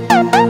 Música